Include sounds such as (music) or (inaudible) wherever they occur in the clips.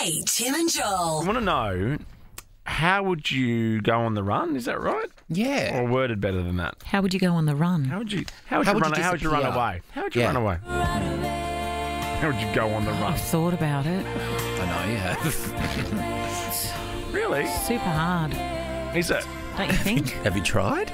Hey, Tim and Joel. I want to know how would you go on the run? Is that right? Yeah. Or worded better than that? How would you go on the run? How would you? How would, How you, would run? you how would you run disappear? away? How would you Yeah. run away? How would you go on the run? I've thought about it. I know you have. (laughs) Really? Super hard, Is it? don't you think? (laughs) have you tried?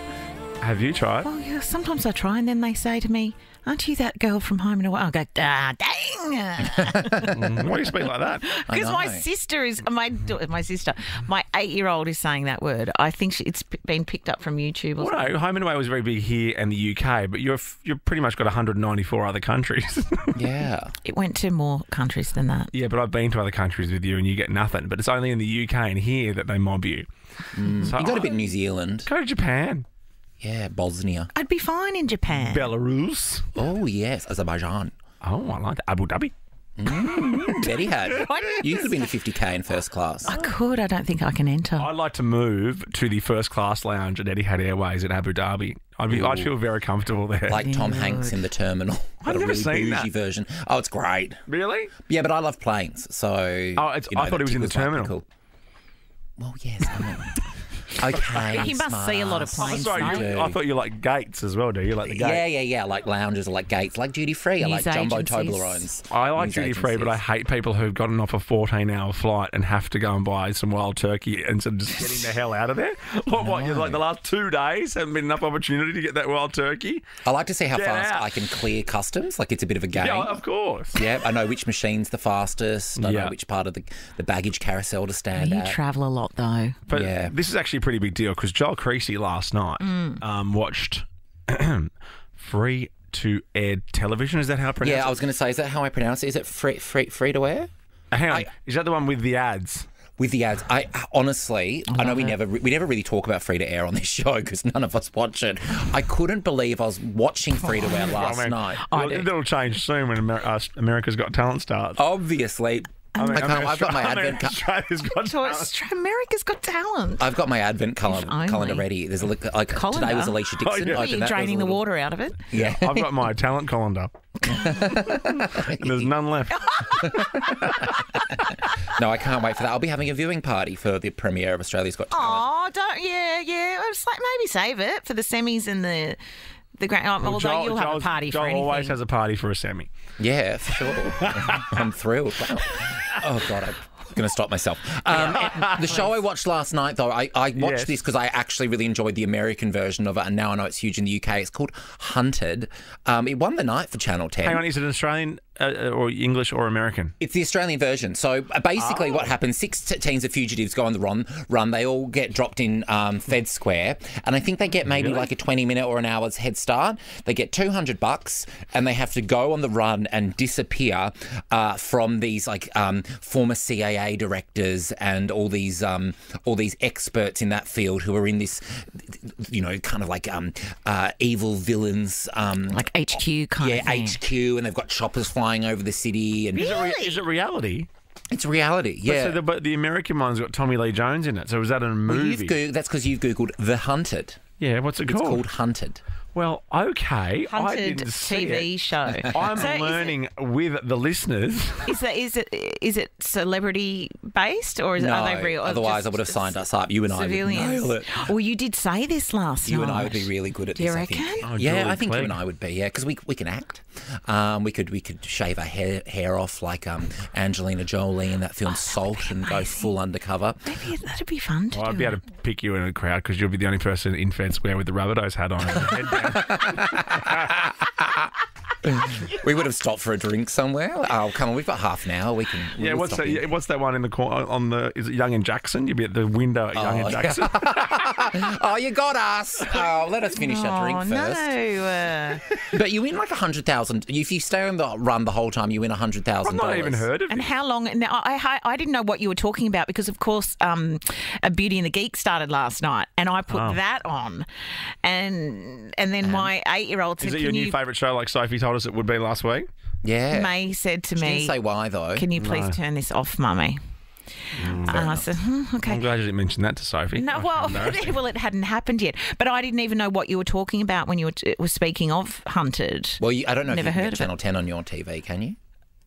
Have you tried? well, yeah. Sometimes I try, and then they say to me, "Aren't you that girl from Home and Away?" I go, "Ah, dang." (laughs) Mm, Why do you speak like that? (laughs) Because my sister is my my sister, my eight year old is saying that word. I think she, it's p- been picked up from YouTube. Or Well, something. no, Home and Away was very big here and the UK, but you're you're pretty much got 194 other countries. (laughs) Yeah. It went to more countries than that. yeah, but I've been to other countries with you and you get nothing. But it's only in the UK and here that they mob you. So You got a I- bit New Zealand. Go to Japan, Yeah, Bosnia. I'd be fine in Japan. Belarus. Oh, yes, Azerbaijan. Oh, I like that. Abu Dhabi. Etihad. You could have been to 50k in first class. I could. I don't think I can enter. I'd like to move to the first class lounge at Etihad Airways at Abu Dhabi. I'd be, I'd feel very comfortable there. Like Tom Hanks in the terminal. (laughs) I've But a never really seen bougie that. version. Oh, it's great. really? Yeah, but I love planes, so. Oh, it's- I thought that it was in the tickles terminal. pickle. Well, yes. I mean, okay. (laughs) He must see a lot of smartass. Oh, planes. sorry, no? you, I thought you like gates as well. Do you like the gates? Yeah, yeah, yeah. Like lounges, or like gates, like duty free, I like jumbo. Toblerones. I like duty free, but I hate people who've gotten off a 14 hour flight and have to go and buy some wild turkey and so just getting the hell out of there. (laughs) What, what, you're like the last two days haven't been enough opportunity to get that wild turkey? I like to see how Get fast out. I can clear customs. Like it's a bit of a game. Yeah, of course. Yeah, I know which machine's the fastest. I Yeah. know which part of the, the baggage carousel to stand You at. travel a lot though. But Yeah. this is actually a pretty big deal because Joel Creasy last night Mm. um, watched (clears throat) free to air television. Is that how I pronounce yeah, I it? was going to say, is that how I pronounce it? Is it free, free, free to wear? Uh, Hang on. I- is that the one with the ads? With the ads, I honestly, I, know we never we never really talk about free to air on this (laughs) show because none of us watch it. I couldn't believe I was watching free to air last I mean, night. it'll, it'll change soon when Amer- uh, America's Got Talent starts. Obviously, I, mean, can't, I've got my advent. ca- So America's Got Talent. I've got my advent calendar, calendar ready. There's a li- like today was Colander? Alesha (laughs) Oh, Dixon. yeah. Are Open you that, draining the a little- water out of it? Yeah. I've got my talent colander. (laughs) and there's none left. (laughs) No, I can't wait for that. I'll be having a viewing party for the premiere of Australia's Got Talent. Oh, don't yeah, yeah. It's like maybe save it for the semis and the the grand. oh, although Joel- you'll have Joel's- a party Joel for anything. always has a party for a semi. Yeah, for sure. I'm thrilled. Wow. Oh God, I'm going to stop myself. Um, (laughs) the show I watched last night, though, I, I watched Yes. this because I actually really enjoyed the American version of it, and now I know it's huge in the UK. It's called Hunted. Um, it won the night for Channel Ten. Hang on, is it Australian uh, or English or American? It's the Australian version. So uh, basically, Oh. what happens? Six t- teams of fugitives go on the run. Run. They all get dropped in um, Fed Square, and I think they get maybe Really? like a twenty minute or an hour's head start. They get two hundred bucks, and they have to go on the run and disappear uh, from these like um, former CIA directors and all these um, all these experts in that field who are in this, you know, kind of like um, uh, evil villains. Um, like HQ kind yeah, of thing. HQ, and they've got choppers flying over the city, and Is it, re- is it reality? it's reality. Yeah. So the, but the American one's got Tommy Lee Jones in it. So is that a Well, movie? you've Goog- that's because you've googled The Hunted. yeah, what's it It's called? called Hunted. Well, okay. I Hunted didn't see TV it. show. I'm So is it- learning with the listeners. Is that is it is it celebrity based or is it, are they real? otherwise I would have signed us up. You and I would Civilians. nail it. Well, you did say this last year. You night. and I would be really good at Do you this. I reckon? think. Oh, yeah, I think you and I would be. Yeah, because we we can act. Um, we could we could shave our hair hair off like um, Angelina Jolie in that Oh, film Salt and go full undercover. Maybe that'd be fun to Well, I'd do. be able to pick you in a crowd because you'll be the only person in Fed Square with the Rabbitohs hat on. And the head down. (laughs) We would have stopped for a drink somewhere. Oh, come on, we've got half an hour. We can. yeah, we'll what's that? yeah, What's that one in the corner on the? Is it Young and Jackson? You'd be at the window at Young Oh, and yeah. Jackson. (laughs) Oh, you got us. Oh, let us finish our drink oh, first. no. Uh, But you win like a hundred thousand. If you stay on the run the whole time, you win a hundred I've not even heard of and it. how long? Now, I, I I didn't know what you were talking about because, of course, um, a Beauty and the Geek started last night, and I put Oh. that on, and and then my eight year old said, Is it your new you?" favourite show like Sophie told us it would be last week? Yeah. May said to She me, didn't say why though. "Can you please No. turn this off, mummy?" and I said, hmm, "Okay." I'm glad you didn't mention that to Sophie. No, well, embarrassing. (laughs) well, it hadn't happened yet. But I didn't even know what you were talking about when you were, t- were speaking of Hunted. Well, you, I don't know Never if you can heard get of it. Channel 10 on your TV, can you?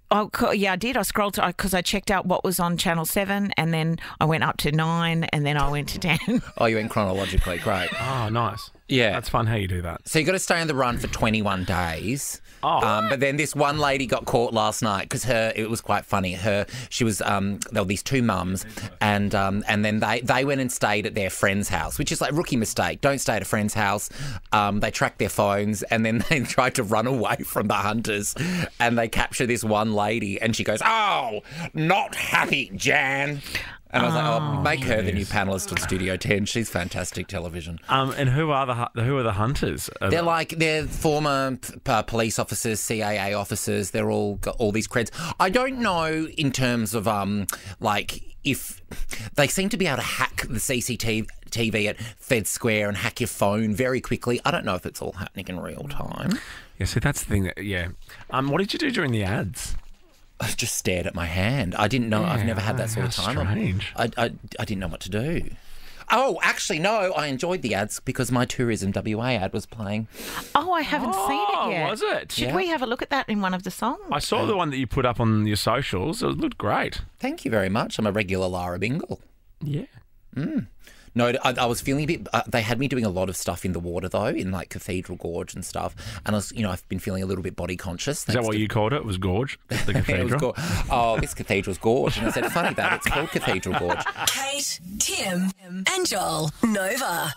Oh, co- yeah, I did. I scrolled because I checked out what was on Channel 7 and then I went up to 9 and then I went to 10. Oh, you went chronologically. Great. Oh, nice. Yeah. That's fun how you do that. So you got to stay on the run for 21 days. Oh. Um, but then this one lady got caught last night because her it was quite funny. Her she was um, there were these two mums and um, and then they they went and stayed at their friend's house, which is like rookie mistake. Don't stay at a friend's house. Um, they tracked their phones and then (laughs) they tried to run away from the hunters and they capture this one lady and she goes, "Oh, not happy, Jan." And I was like, "Oh, make her the new panelist on Studio 10. She's fantastic television." Um, and who are the who are the hunters? They're the- like they're former p- uh, police officers, CIA officers. They're all got all these creds. I don't know in terms of um like if they seem to be able to hack the CCTV TV at Fed Square and hack your phone very quickly. I don't know if it's all happening in real time. yeah. See, that's the thing. That, yeah. Um, what did you do during the ads? I just stared at my hand. I didn't know. I've never had that sort of time. strange. I, I I didn't know what to do. Oh, actually, no. I enjoyed the ads because my tourism WA ad was playing. Oh, I haven't seen Oh, it yet. was it? Should Yeah. we have a look at that in one of the songs? I saw the one that you put up on your socials. It looked great. Thank you very much. I'm a regular Lara Bingle. Yeah. Mm. No, I, I was feeling a bit. Uh, they had me doing a lot of stuff in the water though, in like Cathedral Gorge and stuff. And I was, you know, I've been feeling a little bit body conscious. Is that thanks what to- you called it? It was Gorge, (laughs) the it was cathedral. go- oh, this cathedral's gorge, and I said, funny that it's called Cathedral Gorge. Kate, Tim, and Joel. Nova.